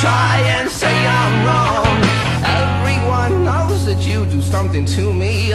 try and say I'm wrong. Everyone knows that you do something to me.